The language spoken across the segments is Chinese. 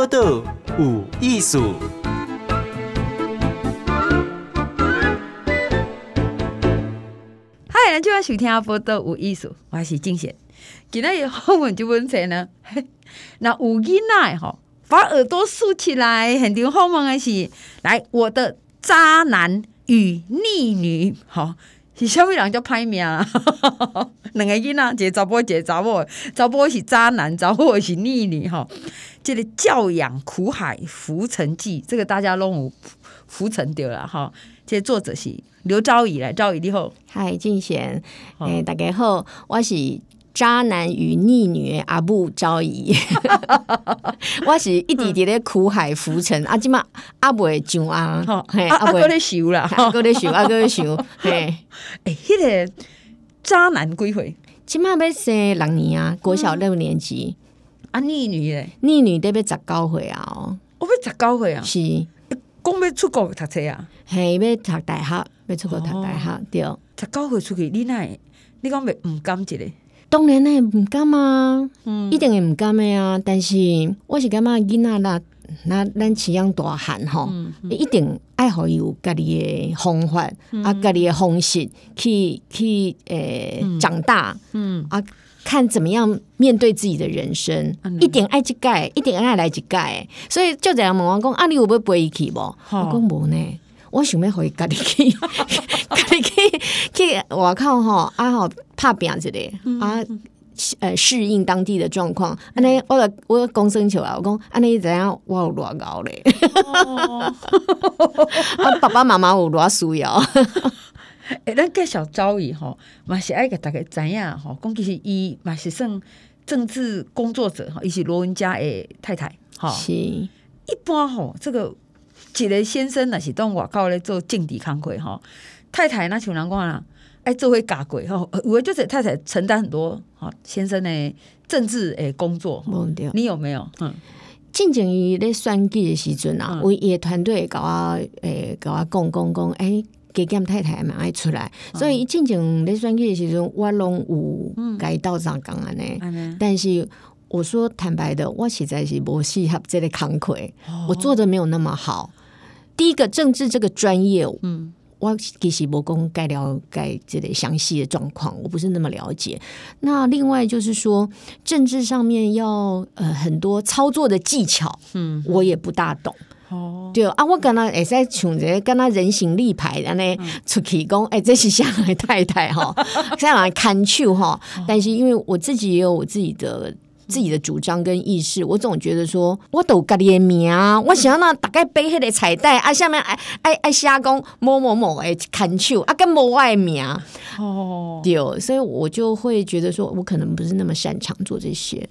报道有艺术。嗨，咱就要收听阿报道有艺术，我是静贤。今日访问就问谁呢，那有囡仔吼，把耳朵竖起来，很场访问的是来我的渣男与逆女，吼。是啥物人叫歹命啊？两个囡仔，一个查甫，一个查某，查甫是渣男，查某是逆女吼。这个教养苦海浮沉记，这个大家拢有浮沉掉了哈。这作者是刘昭仪来，昭仪你好，嗨，静贤，诶，大家好，我是渣男与逆女的阿布昭仪，我是一直伫咧苦海浮沉，啊，即嘛阿伯上岸，嘿，啊啊，搁咧想啦，啊，搁咧想，啊，搁咧想，嘿，诶，迄个渣男几岁？即嘛要生六年啊，国小六年级，啊，逆女咧，逆女得要十九岁啊，哦，我要十九岁啊，是，讲要出国读册啊，嘿，要读大学，要出国读大学，对，十九岁出去，你哪会？你讲袂毋甘一个？当然呢，毋甘啊，嗯。一定会毋甘的啊。但是我是感觉囡仔啦，那咱饲养大汉吼，一定爱互伊有家己的方法，啊，家己的方式去去诶长大，嗯。啊，看怎么样面对自己的人生，一点爱去改，一定爱来去改。所以就这样问我讲，啊，你有要陪伊去无？我讲无呢。我想要互伊家己去，家己去去外口吼，啊吼拍拼一个啊，呃适应当地的状况。安尼我著我讲生笑啊，我讲安尼怎样？我有偌高咧？啊，爸爸妈妈有偌需要？诶，咱介绍赵宇吼，嘛是爱个大家知影吼，讲其实伊嘛是算政治工作者吼，伊是罗文佳诶太太吼。是，一般吼这个。一个先生若是当外口咧做政治工作吼，太太若像人讲啦，爱做伙家过吼，有诶就是太太承担很多吼先生诶政治诶工作，你有没有？嗯，进前伊咧选举诶时阵啊，我伊诶团队甲我诶甲我讲讲讲，诶，加减太太蛮爱出来，所以进前咧选举的时阵，我拢有该到上讲安尼，但是我说坦白的，我实在是不适合这个工课，我做的没有那么好。第一个政治这个专业，嗯，我其实不公该了解这类详细的状况，我不是那么了解。那另外就是说，政治上面要呃很多操作的技巧，嗯，我也不大懂。哦，对啊，我跟他也在抢着跟他人形立牌，安尼出去讲，哎，这是上海太太哈，上海看球哈。但是因为我自己也有我自己的。自己的主张跟意识，我总觉得说，我都家己的名，我想要那大概背迄个彩带啊，下面爱爱爱瞎讲某某某诶，砍手啊，跟某外名哦，对，所以我就会觉得说，我可能不是那么擅长做这些。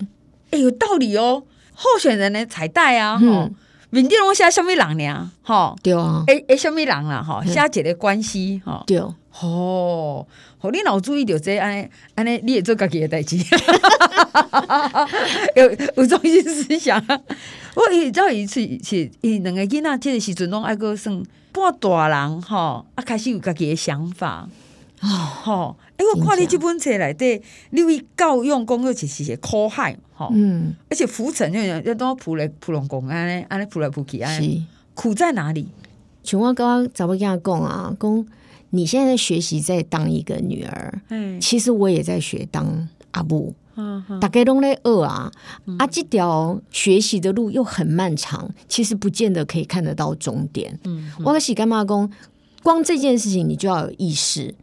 哎，有道理哦，候选人的彩带啊，哈，民进党写什么人呢？吼，对啊，诶诶，什么人啦？吼，写一个关系，哈，对，吼。好，你老注意着这安尼安尼，你会做家己的代志，有有中心思想。我伊早一次是伊两个囡仔，即个时阵拢爱个算半大人吼，啊开始有家己的想法哦吼。哎，我看你这本册内底，你为教育工作其实是苦海吼，嗯，而且浮沉就要当扑来扑龙公安尼安尼扑来扑去安尼，苦在哪里？像我刚刚早要跟他讲啊，讲。你现在学习在当一个女儿，嗯其实我也在学当阿布。大概拢在二啊，啊，这条学习的路又很漫长，其实不见得可以看得到终点。嗯，我跟喜干妈公，光这件事情你就要有意识，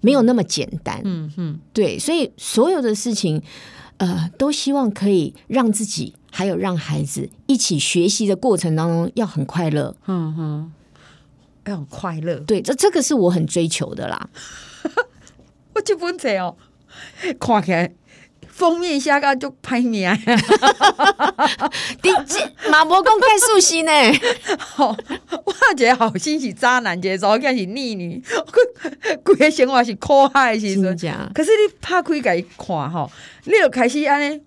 没有那么简单。嗯嗯，对，所以所有的事情，呃，都希望可以让自己还有让孩子一起学习的过程当中要很快乐。嗯哼。很快乐，对，这这个是我很追求的啦。我这本册哦，看起来封面下个就歹命，你这马伯公盖素心呢？好，我一个好心是渣男，节奏看是逆女，规个生活是苦海是真假？可是你拍开给看吼，你又开始安尼，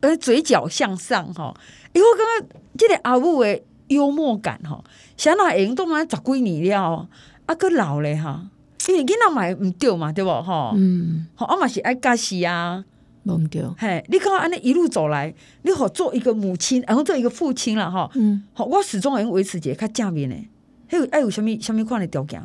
呃，嘴角向上吼。因为我刚刚这个阿母的幽默感吼。想那会用都嘛十几年了，啊，佫老咧哈，因为囡仔嘛毋对嘛，对无吼，嗯，吼，我嘛是爱教死啊，忘掉，嘿，你看安尼一路走来，你好做一个母亲，然后做一个父亲了哈。嗯好，我始终用维持一个较正面的。还有还有什么什么款的条件？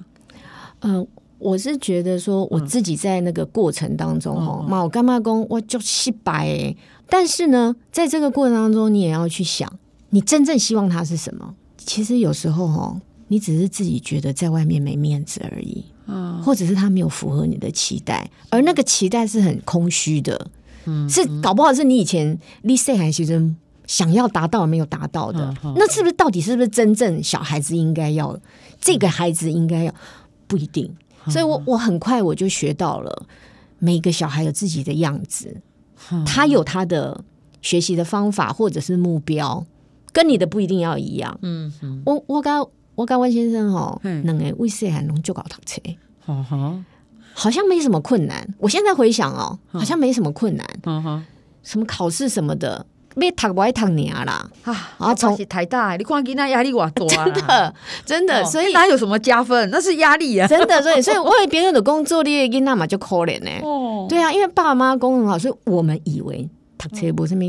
嗯。我是觉得说，我自己在那个过程当中，哈、嗯嗯，我干妈公我就失败欸但是呢，在这个过程当中，你也要去想，你真正希望他是什么。其实有时候，哈，你只是自己觉得在外面没面子而已，嗯或者是他没有符合你的期待，而那个期待是很空虚的，嗯是搞不好是你以前你细汉时阵想要达到而没有达到的那是不是到底是不是真正小孩子应该要？这个孩子应该要？不一定，嗯。所以我我很快我就学到了，每个小孩有自己的样子，嗯。他有他的学习的方法或者是目标，跟你的不一定要一样。嗯嗯，我我跟我跟温先生吼，嗯两个为细汉拢就搞读册。好好好像没什么困难。我现在回想哦，嗯好像没什么困难，嗯哼什么考试什么的，没读不爱读年啦，啊！啊啊，从台大，你看囡仔压力哇多，真的真的，哦所以哪有什么加分？那是压力啊！真的，所以所以为别人的工作，你的囡仔嘛就可怜呢。哦，对啊，因为爸爸妈妈功很好，所以我们以为读册不是么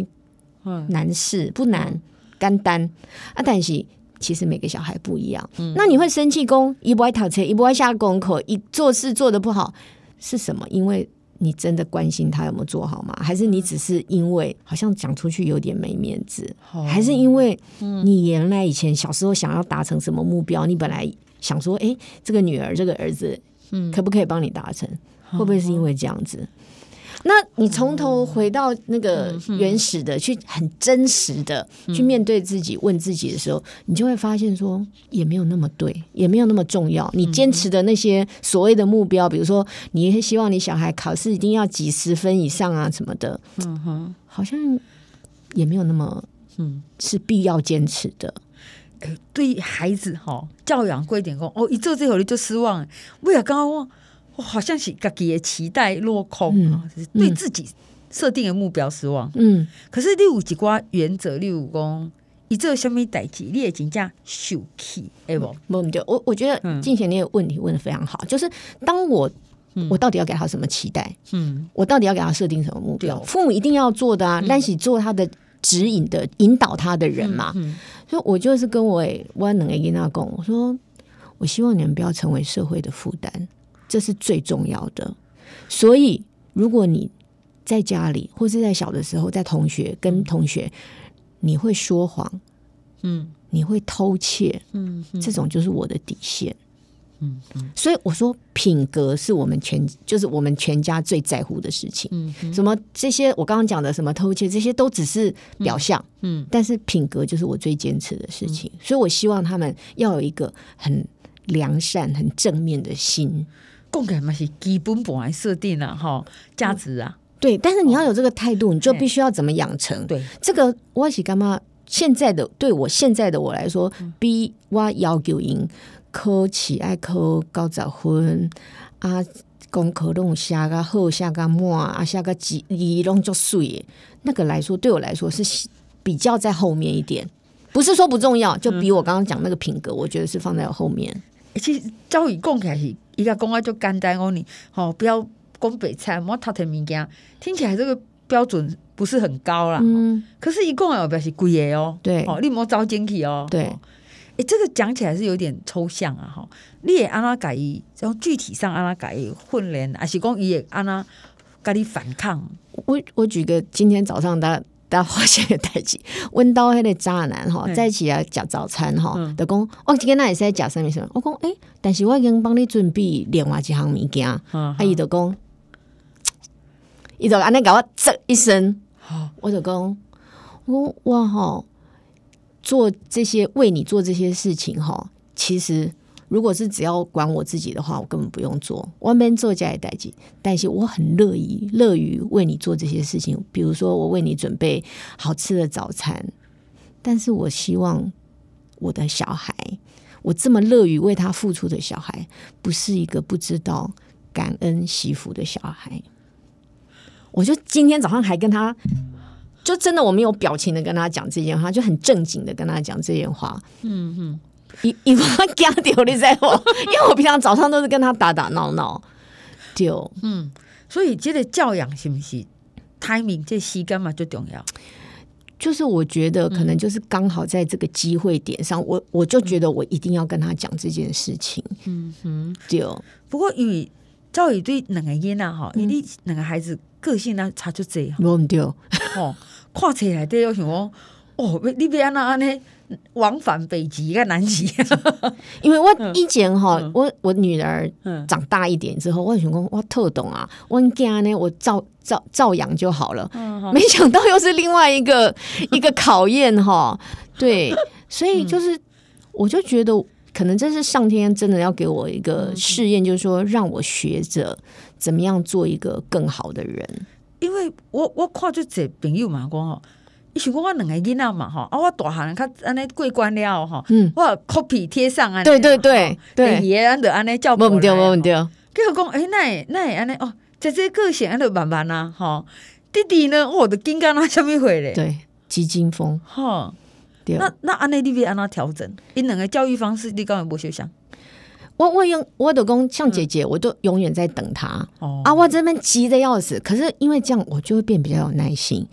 嗯难事，不难，简单啊，但是。其实每个小孩不一样，嗯那你会生气公一不爱讨车，一不爱下功课，一做事做的不好是什么？因为你真的关心他有没有做好吗？还是你只是因为好像讲出去有点没面子？哦还是因为你原来以前小时候想要达成什么目标，你本来想说，哎，这个女儿这个儿子，可不可以帮你达成？会不会是因为这样子？那你从头回到那个原始的，去很真实的去面对自己，问自己的时候，你就会发现说，也没有那么对，也没有那么重要。你坚持的那些所谓的目标，比如说，你也希望你小孩考试一定要几十分以上啊什么的，嗯哼，好像也没有那么嗯，是必要坚持的。对孩子哈教养贵一点讲，哦，一做这后你就失望，为了刚刚我我好像是自己的期待落空嗯啊，就是对自己设定的目标失望。嗯可是你有一寡原则，例如讲，伊做什么代志，你会真正受气，哎不？不，就我我觉得嗯静贤你的问题问的非常好，就是当我我到底要给他什么期待？嗯我到底要给他设定什么目标？父母一定要做的啊，但是做他的指引的、引导他的人嘛。嗯所以我就是跟我我两个跟他讲，我说我希望你们不要成为社会的负担，这是最重要的。所以如果你在家里或是在小的时候，在同学跟同学，你会说谎，嗯你会偷窃，嗯这种就是我的底线。嗯嗯所以我说，品格是我们全，就是我们全家最在乎的事情。嗯嗯什么这些我刚刚讲的什么偷窃，这些都只是表象，嗯但是品格就是我最坚持的事情。所以我希望他们要有一个很良善、很正面的心。讲起来嘛是基本本来设定啊，哈，价值啊，对，但是你要有这个态度，你就必须要怎么养成？对，这个我是干嘛？现在的对我现在的我来说，比我要求因考试爱考高十分啊，功课拢写个好，写个满啊，写个几字拢就水的，那个来说对我来说是比较在后面一点。不是说不重要，就比我刚刚讲那个品格，我觉得是放在后面。欸其实教育讲起来是伊甲讲啊就简单讲你，吼不要讲白菜，莫读摕物件，听起来这个标准不是很高啦。嗯，可是一讲的表示贵的哦，对哦，你莫招进去哦，对哦。诶、这个讲起来是有点抽象啊，吼！你也安那改伊，然后具体上安那改伊训练，还是讲伊也安那跟你反抗？我我举个今天早上大大家发现的代志，温到迄个渣男哈，嗯在一起来食早餐哈嗯，就讲我今天那也是在食什么什么，我讲诶、但是我已经帮你准备另外一项物件，啊啊，伊就讲，伊就安尼甲我啧一声，我就讲，我讲我哈做这些为你做这些事情哈，其实如果是只要管我自己的话，我根本不用做，我免做家里代志。但是我很乐意乐于为你做这些事情，比如说我为你准备好吃的早餐，但是我希望我的小孩，我这么乐于为他付出的小孩，不是一个不知道感恩惜福的小孩。我就今天早上还跟他，就真的我没有表情的跟他讲这件话，就很正经的跟他讲这件话。嗯嗯，一一把惊掉你知道吗？因为我平常早上都是跟他打打闹闹，丢所以这个教养是不是 timing 这时间嘛最重要。就是我觉得可能就是刚好在这个机会点上，我我就觉得我一定要跟他讲这件事情。嗯哼，对哦，不过因为照宇对两个囡仔哈，因为你两个孩子个性呢差就这我唔对，哦，看起来对要想讲，哦，你别安那安尼往返北极跟南极，因为我以前哈，嗯。我我女儿嗯。长大一点之后，我想讲我特懂啊，我囝呢，我照照照养就好了。嗯没想到又是另外一个 一个考验哈，对，所以就是我就觉得，可能这是上天真的要给我一个试验，就是说让我学着怎么样做一个更好的人。因为我我看就这朋友嘛，讲吼，伊想讲我两个囡仔嘛吼，啊我大汉较安尼过关了吼，嗯，我 copy 贴上安尼，对对对对爷安就安尼照没唔对，没唔对。对，结果讲，诶、那那会安尼哦，姐姐个性安尼慢慢啊，吼，弟弟呢，我的紧干那什么会咧？对，急惊风，吼，那那安尼你要安怎调整？因两个教育方式，你刚有无想想？我我用我的公像姐姐，我都永远在等她。哦啊，我这边急的要死，可是因为这样，我就会变比较有耐心。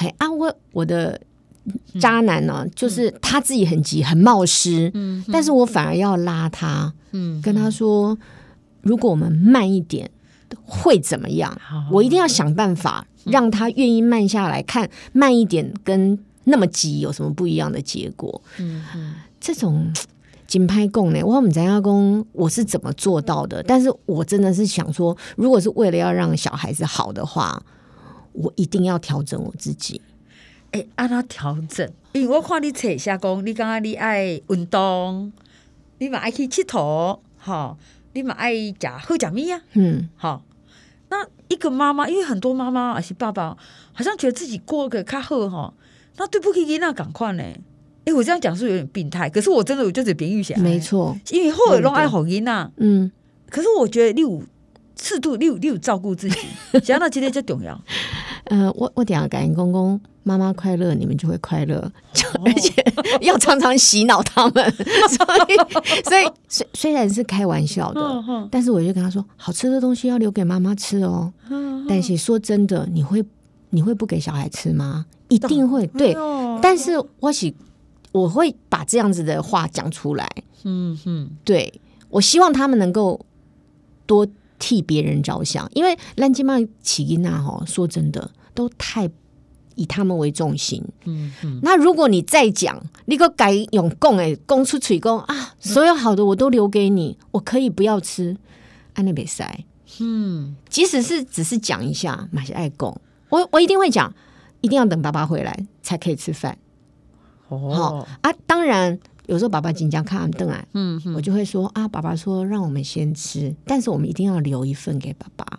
嘿啊，我我的渣男呢，就是他自己很急，很冒失，嗯但是我反而要拉他，嗯，跟他说，如果我们慢一点会怎么样？我一定要想办法让他愿意慢下来，看慢一点跟那么急有什么不一样的结果。嗯嗯这种 紧拍供呢，我们咱家公我是怎么做到的？但是我真的是想说，如果是为了要让小孩子好的话，我一定要调整我自己。诶，安怎调整？因为我看你册写讲，你感觉你爱运动，你嘛爱去佚佗，吼，你嘛爱食好食物啊，嗯，好。那一个妈妈，因为很多妈妈还是爸爸，好像觉得自己过个较好哈，那对不起囡仔赶快呢。诶，我这样讲是有点病态，可是我真的我就是别预想，没，错，因为后来拢爱好囡仔，嗯，可是我觉得你有适度，你有你有照顾自己，想到今天最重要。呃，我我等下感恩公公妈妈快乐，你们就会快乐，就而且 要常常洗脑他们，所以所以虽虽然是开玩笑的，但是我就跟他说，好吃的东西要留给妈妈吃哦。嗯但是说真的，你会你会不给小孩吃吗？一定会，对。哦。但是我喜我会把这样子的话讲出来，嗯哼，对。我希望他们能够多替别人着想，因为烂金曼起因啊，哈，说真的都太以他们为重心。嗯哼，那如果你再讲，你个改用供哎，供出嘴供啊，所有好的我都留给你，我可以不要吃，安内比塞。嗯，即使是只是讲一下，马些爱供，我我一定会讲，一定要等爸爸回来才可以吃饭。好、哦，啊，当然有时候爸爸紧张看邓啊，嗯哼，我就会说啊，爸爸说让我们先吃，但是我们一定要留一份给爸爸。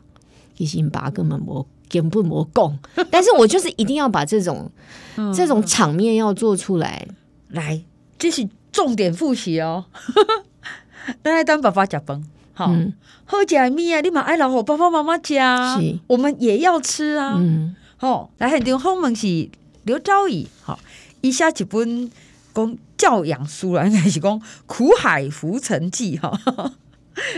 其实爸根本没根本没讲，但是我就是一定要把这种、嗯这种场面要做出来。来，这是重点复习哦。咱来当爸爸食饭，好，嗯好食的物啊，你嘛爱留互爸爸妈妈食啊是，我们也要吃啊。嗯，好，来现场访问是刘昭仪，好，伊写一本讲教养书啦，应该是讲《苦海浮沉记》哈。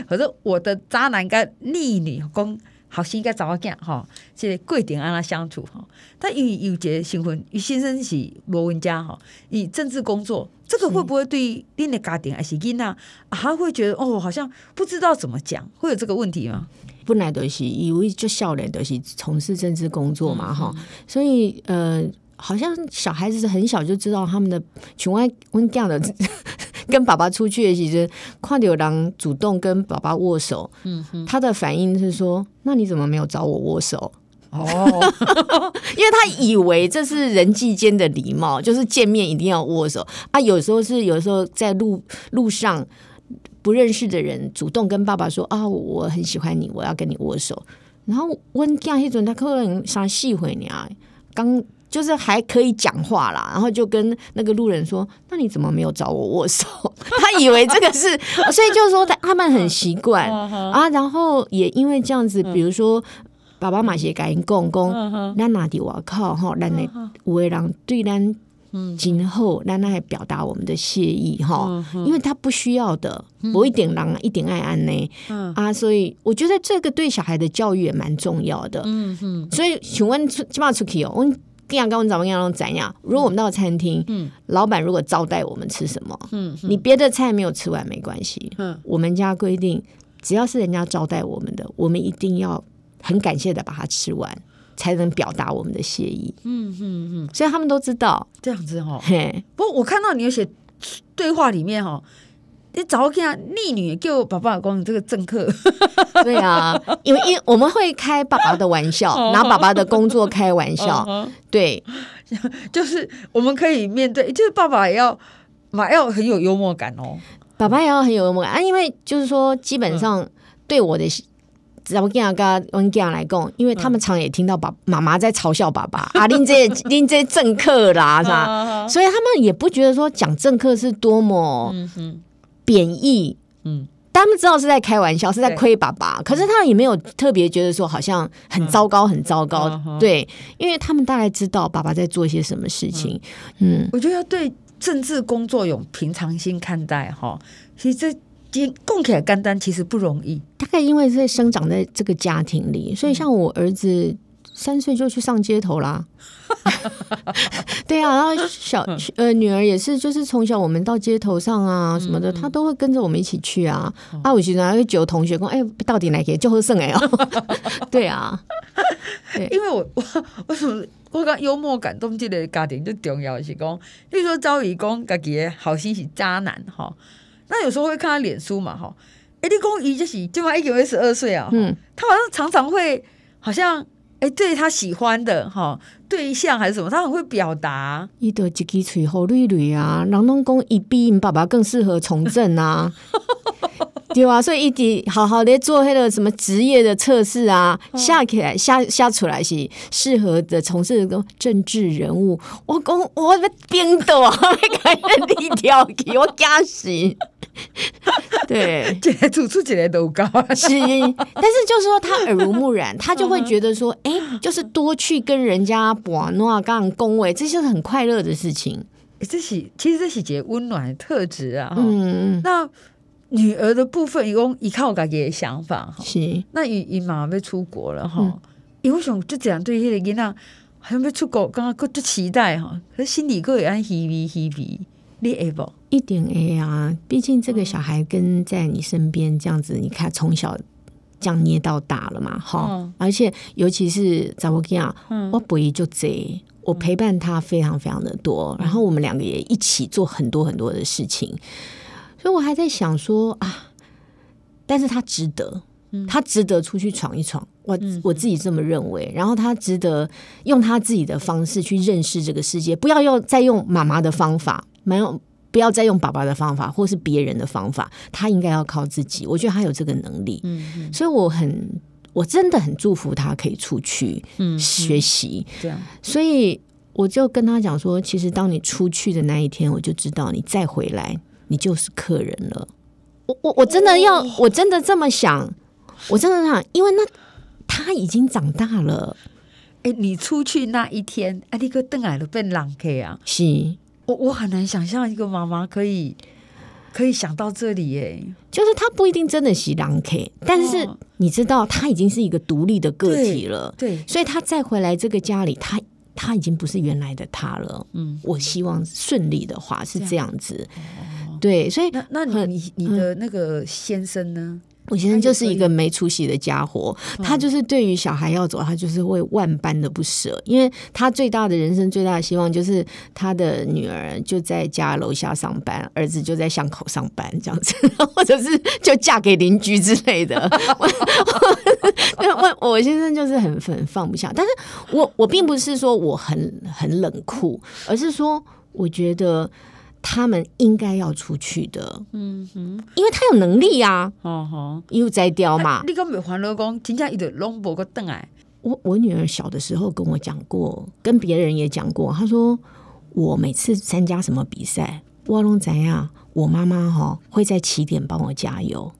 可是我的渣男跟逆女讲后生甲查某囝吼，即、个过程安怎相处吼。但伊有一个身份，伊先生是罗文佳吼，以政治工作，这个会不会对恁的家庭还是囡仔啊，他会觉得哦，好像不知道怎么讲，会有这个问题吗？本来都是以为就少年都是从事政治工作嘛哈、所以呃，好像小孩子很小就知道他们的穷爱温这样的。跟爸爸出去的时候，看到有人主动跟爸爸握手，嗯哼，他的反应是说：“那你怎么没有找我握手？”哦，因为他以为这是人际间的礼貌，就是见面一定要握手啊。有时候是有时候在路路上不认识的人主动跟爸爸说啊，我很喜欢你，我要跟你握手。然后温家那种他可能想细回你啊，刚就是还可以讲话啦，然后就跟那个路人说：“那你怎么没有找我握手？” 他以为这个是，所以就是说他他们很习惯啊。然后也因为这样子，比如说。爸爸嘛是甲因讲讲，咱哪伫外口吼，咱的有的人对咱今后让他来表达我们的谢意哈，嗯因为他不需要的，我一点狼一点爱安呢，嗯啊，所以我觉得这个对小孩的教育也蛮重要的。嗯嗯所以请问基本上出去哦，我们这样跟我们怎么样怎样？如果我们到餐厅，嗯。老板如果招待我们吃什么，嗯你别的菜没有吃完没关系，嗯。我们家规定，只要是人家招待我们的，我们一定要很感谢的把它吃完，才能表达我们的谢意。嗯嗯嗯，所以他们都知道，这样子哈。嘿，不过我看到你有写对话里面哈，你早看逆女叫爸爸讲你这个政客，对啊，因为因我们会开爸爸的玩笑，哦拿爸爸的工作开玩笑，对，就是我们可以面对，就是爸爸也要嘛要很有幽默感哦。爸爸也要很有幽默感啊，因为就是说，基本上对我的。怎么跟跟温跟来讲？因为他们常也听到爸妈妈在嘲笑爸爸啊，拎这 拎这政客啦，是吧？所以他们也不觉得说讲政客是多么嗯嗯贬义，嗯，他们知道是在开玩笑，是在对。亏爸爸，可是他们也没有特别觉得说好像很糟糕、很糟糕嗯，对，因为他们大概知道爸爸在做些什么事情，嗯，我觉得要对政治工作有平常心看待哈。其实这今供起来干单其实不容易。大概因为在生长在这个家庭里，所以像我儿子三岁就去上街头啦。对啊，然后小呃女儿也是，就是从小我们到街头上啊什么的，她都会跟着我们一起去啊。啊，我觉得那个九同学讲，哎，到底哪个？就喝剩哎。哦。对啊，因为我 我为什么我讲幽默感动这个家庭最重要的是讲，例如说赵宇讲家己的好心是渣男哈，那有时候会看他脸书嘛哈，哎、你讲伊就是就嘛已经二十二岁啊，嗯，他好像常常会好像哎、对他喜欢的哈对象还是什么，他很会表达，伊就一支嘴好绿绿啊，人拢讲伊比因爸爸更适合从政啊。对啊，所以一直好好的做那个什么职业的测试啊，下起来下下出来是适合的从事个政治人物。我讲我要冰斗啊，要改你跳起，我惊死。对，这个处处一个都高啊，是，但是就是说他耳濡目染，他就会觉得说，哎、就是多去跟人家玩闹、刚恭维，这就是很快乐的事情。欸这是其实这是一个温暖的特质啊，嗯、嗯，那女儿的部分，伊讲依靠家己的想法哈。是。那伊伊妈妈要出国了哈嗯，伊为什么就这样对迄个囡仔好像要出国，刚刚够就期待哈，可是心里够会安稀微稀微，你会不？一定 A 啊，毕竟这个小孩跟在你身边这样子，你看从小这样捏到大了嘛，哈、嗯。而且尤其是怎么讲，嗯。我不一就贼，我陪伴他非常非常的多，然后我们两个也一起做很多很多的事情，所以我还在想说啊，但是他值得。他值得出去闯一闯，我我自己这么认为。然后他值得用他自己的方式去认识这个世界，不要用再用妈妈的方法，没有不要再用爸爸的方法或是别人的方法，他应该要靠自己。我觉得他有这个能力，嗯所以我很我真的很祝福他可以出去嗯学习。这样，所以我就跟他讲说，其实当你出去的那一天，我就知道你再回来，你就是客人了。我我我真的要，我真的这么想，我真的想，因为那他已经长大了，哎、你出去那一天，啊，那个邓矮了变狼 K 啊，是。我我很难想象一个妈妈可以可以想到这里哎，就是他不一定真的是狼 K，但是哦。你知道他已经是一个独立的个体了，对，所以他再回来这个家里，他他已经不是原来的他了。嗯，我希望顺利的话是这样。这样子，对，所以那那你你你的那个先生呢？我先生就是一个没出息的家伙，他就是对于小孩要走，他就是会万般的不舍，因为他最大的人生最大的希望就是他的女儿就在家楼下上班，儿子就在巷口上班这样子，或者是就嫁给邻居之类的。我 我我我先生就是很很放不下，但是我我并不是说我很很冷酷，而是说我觉得。他们应该要出去的，嗯哼，因为他有能力啊，哦吼，又摘雕嘛。你讲没还了讲，真正伊就拢无个等来，我我女儿小的时候跟我讲过，跟别人也讲过，她说我每次参加什么比赛，我拢怎样，我妈妈哈会在起点帮我加油，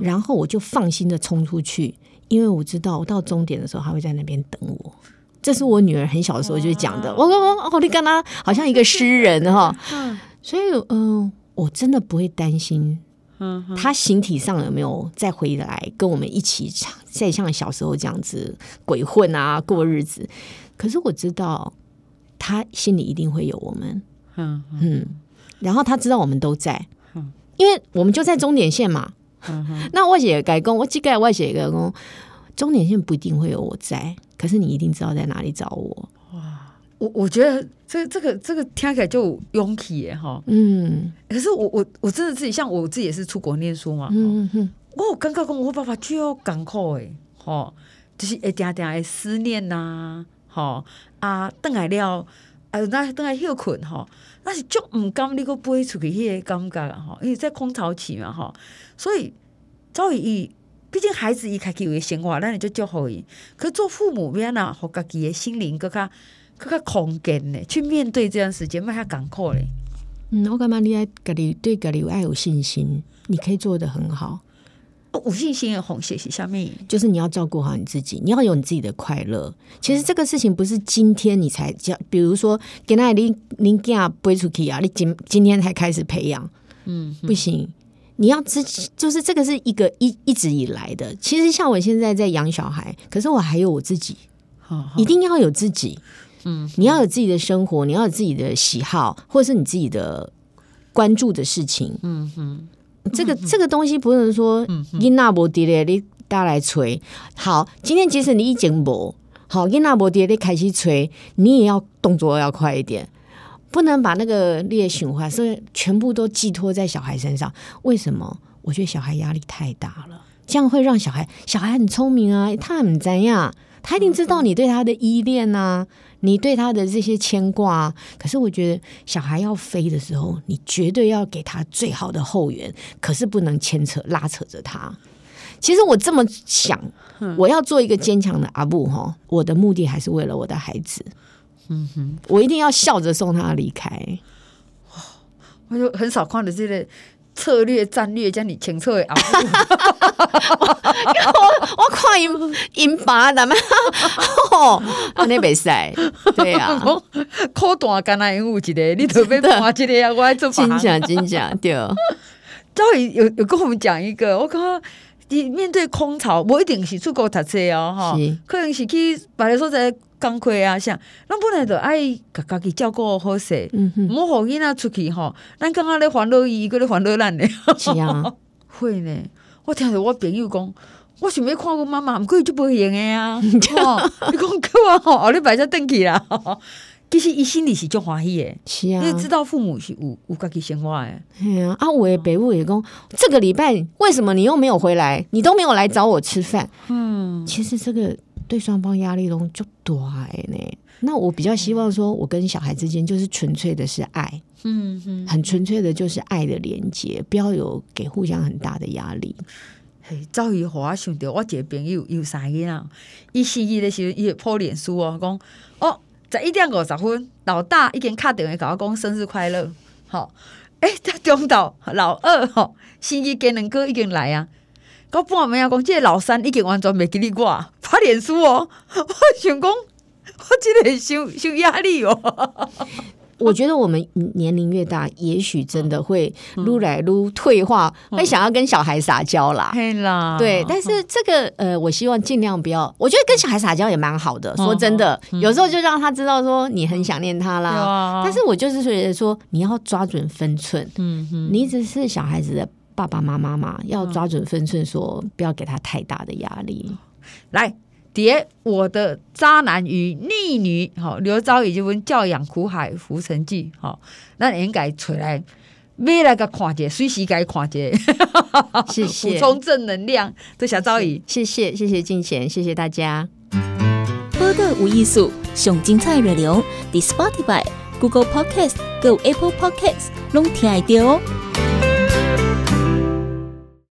然后我就放心的冲出去，因为我知道我到终点的时候，她会在那边等我。这是我女儿很小的时候就讲的。我我我你跟他好像一个诗人哈，所以嗯，我真的不会担心，嗯，他形体上有没有再回来跟我们一起再像小时候这样子鬼混啊过日子。可是我知道他心里一定会有我们，嗯嗯，然后他知道我们都在，因为我们就在终点线嘛。那我写改工，我几改我写改工，终点线不一定会有我在，可是你一定知道在哪里找我。哇，我我觉得这这个这个听起来就勇气耶哈。嗯，可是我我我真的自己像我自己也是出国念书嘛。嗯哼，我感觉讲我爸爸就要艰苦诶，吼，就是一点点的思念呐，吼啊，等来了，啊，那等来休困吼，那是足唔甘你个飞出去迄个感觉啊，吼，因为在空巢期嘛，吼。所以，早伊，毕竟孩子伊开始有生活，咱就祝福伊。可做父母免啊，互家己的心灵更加更加空间呢，去面对这段时间，莫遐艰苦嘞。嗯，我感觉你爱家己对家己有爱有信心，你可以做的很好。有信心的红线是下面，就是你要照顾好你自己，你要有你自己的快乐。其实这个事情不是今天你才教，比如说给那你你囝背出去啊，你今今天才开始培养，嗯，不行。你要自己，就是这个是一个一一直以来的。其实像我现在在养小孩，可是我还有我自己，好一定要有自己。嗯，你要有自己的生活，你要有自己的喜好，或者是你自己的关注的事情。嗯哼，这个这个东西不能说伊那无跌咧，你大来吹。好，今天即使你已经无好，伊那无跌你开始吹，你也要动作要快一点。不能把那个劣循环，所以全部都寄托在小孩身上。为什么？我觉得小孩压力太大了，这样会让小孩小孩很聪明啊，他很怎样？他一定知道你对他的依恋呐，你对他的这些牵挂。可是我觉得小孩要飞的时候，你绝对要给他最好的后援，可是不能牵扯拉扯着他。其实我这么想，我要做一个坚强的阿布哈，我的目的还是为了我的孩子。嗯哼，我一定要笑着送他离开。我就很少看到这个策略战略，将你清楚的啊！我看因因爸的嘛，哦，那比赛对啊，可大干那因有一个，你特别大一个啊，我爱做金奖金奖对。到底有有跟我们讲一个，我刚刚你面对空巢，不一定是出国读册哦，哈，可能是去别的所在。工课啊，啥咱本来就爱甲家己照顾好势，毋好互囡仔出去吼。咱刚刚咧烦恼伊，伊个咧烦恼咱咧。是啊，会呢。我听着我朋友讲，我想要看我妈妈，毋过伊就无闲诶啊。你讲叫我吼，后日摆只登去啦。其实伊心里是足欢喜诶，是啊，你知道父母是有有家己生活诶。系啊，啊，我诶北母也讲，这个礼拜为什么你又没有回来？你都没有来找我吃饭。嗯，其实这个。对双方压力都就大呢。那我比较希望说，我跟小孩之间就是纯粹的是爱，嗯嗯，很纯粹的就是爱的连接，不要有给互相很大的压力。嘿，早已我想到，我一个朋友有三个啊，伊生日的时候伊会破脸书哦，讲哦，十一点五十分，老大已经卡电话搞我讲生日快乐，好，哎，他中岛老二吼，生日给两个已经来啊。到半暝啊，讲即个老三已经完全袂记你我发脸书哦。我想讲，我真个受受压力哦。我觉得我们年龄越大，也许真的会撸来撸退化，会想要跟小孩撒娇啦。对啦，对。但是这个呃，我希望尽量不要。我觉得跟小孩撒娇也蛮好的。说真的，有时候就让他知道说你很想念他啦。但是我就是觉得说，你要抓准分寸。嗯嗯，你只是小孩子的。爸爸妈妈嘛，要抓准分寸，说不要给他太大的压力。来，叠我的渣男与逆女，好，刘昭已经问教养苦海浮沉记，好，那应该出来，未来个看姐，随时该看姐，谢谢，补充正能量，多小昭仪，谢谢，谢谢金贤，谢谢大家。播的无艺术，上精彩内容，伫 Spotify、Google Podcast、Go Apple Podcasts，拢听得到哦。